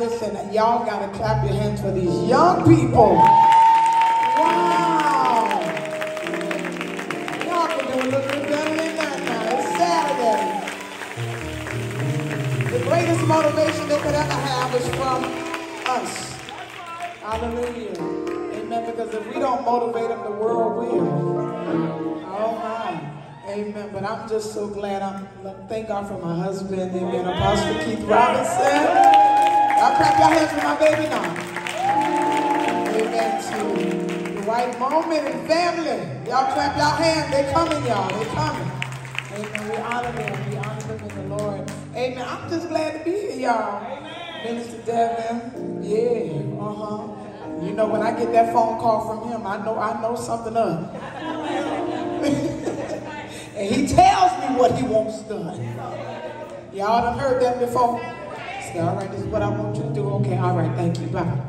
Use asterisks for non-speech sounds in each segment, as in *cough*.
Listen, y'all got to clap your hands for these young people. Wow. Y'all can do a little bit better than that now. It's Saturday. The greatest motivation they could ever have is from us. Hallelujah. Amen. Because if we don't motivate them, the world will. Oh my. Amen. But I'm just so glad. I'm thank God for my husband. Amen. Apostle Keith Robinson. Y'all clap your hands for my baby now. Amen. To the white moment and family. Y'all clap your hands. They coming, y'all. They coming. Amen. We honor them. We honor them in the Lord. Amen. I'm just glad to be here, y'all. Minister Devin. Yeah. Uh-huh. You know, when I get that phone call from him, I know I know something up. *laughs* and he tells me what he wants done. Y'all done heard that before? All right, this is what I want you to do. Okay, all right, thank you, bye.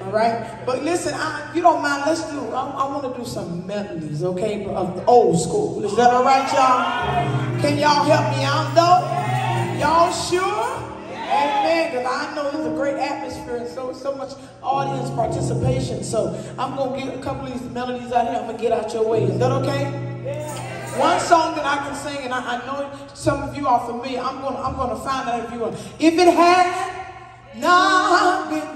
All right, but listen, I, you don't mind, let's do, I, I want to do some melodies, okay, of the old school. Is that all right, y'all? Can y'all help me out, though? Y'all sure? Amen. Because I know there's a great atmosphere and so so much audience participation. So I'm gonna get a couple of these melodies out here. I'm gonna get out your way. Is that okay? One song that I can sing, and I, I know some of you are familiar. I'm gonna I'm gonna find out if you are. If it had not been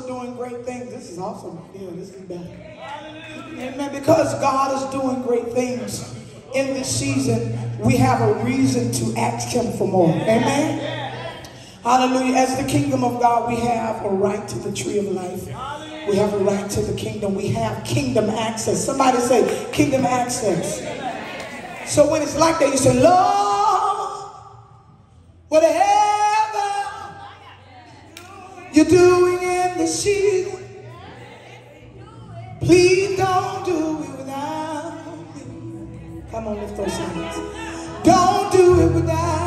still doing great things. This is awesome. Yeah, this is better. Amen. Because God is doing great things in this season, we have a reason to ask Him for more. Amen. Hallelujah. As the kingdom of God, we have a right to the tree of life. We have a right to the kingdom. We have kingdom access. Somebody say kingdom access. So when it's like that, you say, Lord, whatever you're doing the season, please don't do it without me. Come on, those hands. Don't do it without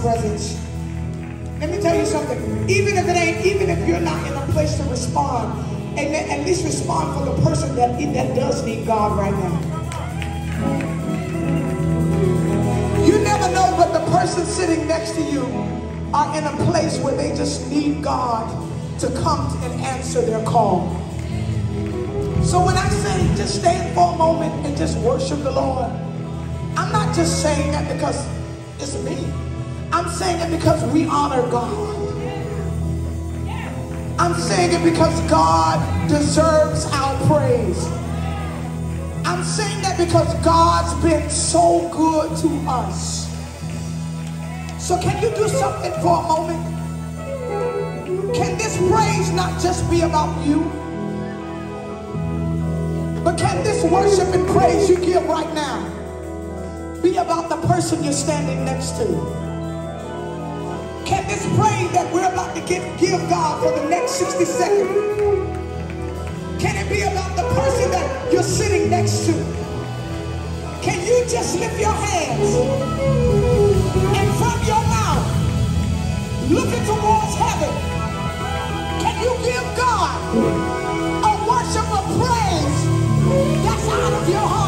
Presence let me tell you something. Even if it ain't, even if you're not in a place to respond, amen, at least respond for the person that, that does need God right now. You never know but the person sitting next to you are in a place where they just need God to come and answer their call. So when I say just stand for a moment and just worship the Lord, I'm not just saying that because it's me. I'm saying it because we honor God. I'm saying it because God deserves our praise. I'm saying that because God's been so good to us. So can you do something for a moment? Can this praise not just be about you? But can this worship and praise you give right now be about the person you're standing next to? Can this praise that we're about to give, give God for the next 60 seconds, can it be about the person that you're sitting next to? Can you just lift your hands and from your mouth, looking towards heaven, can you give God a worship of praise that's out of your heart?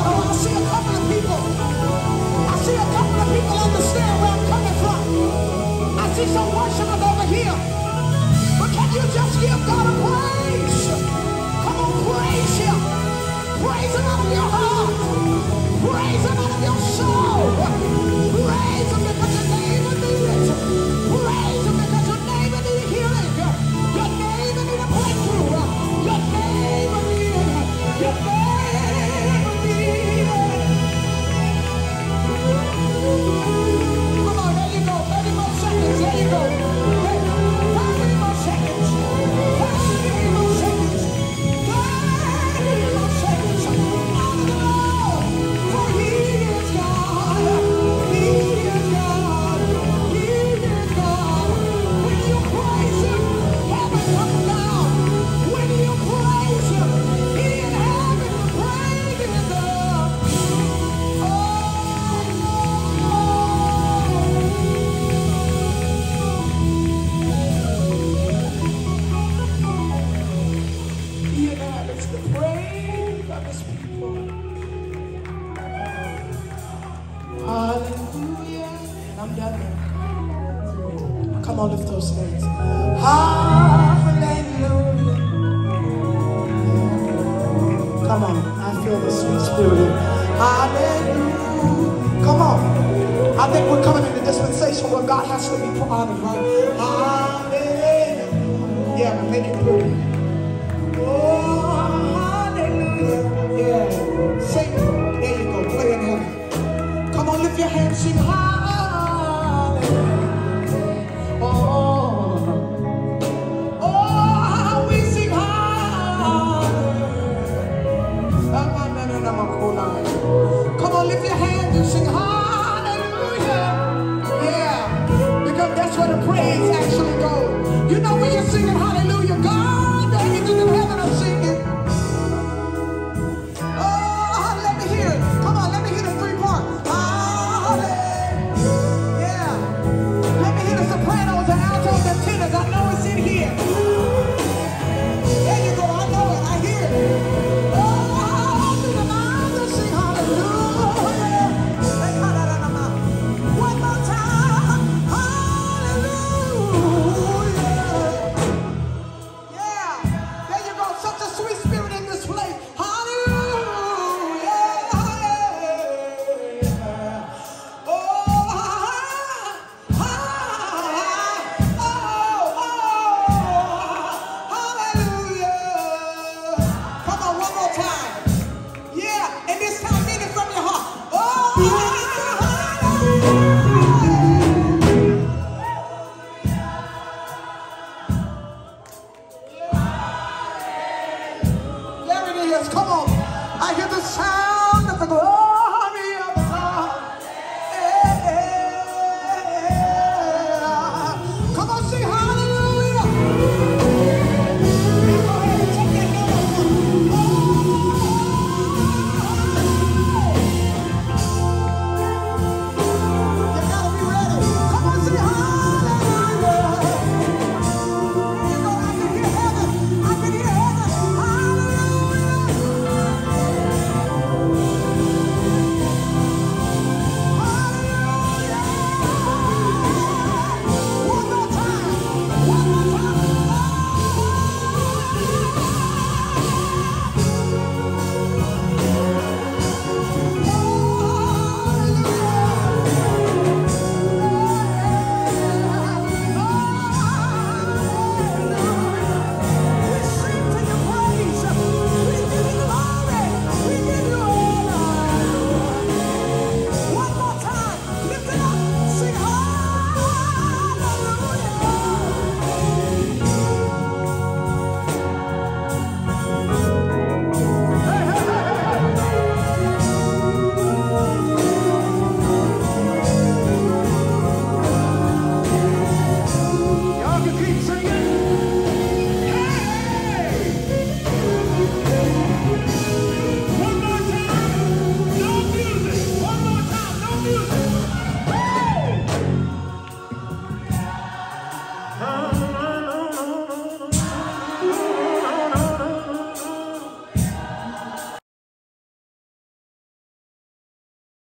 See some Spirit. Hallelujah. Come on. I think we're coming in the dispensation where God has to be honored, right? Hallelujah. Yeah, make it pretty. Oh, hallelujah. Yeah. Sing. There you go. Play in. Come on, lift your hands. Sing high. Praise actually goes. You know when you're singing hallelujah, God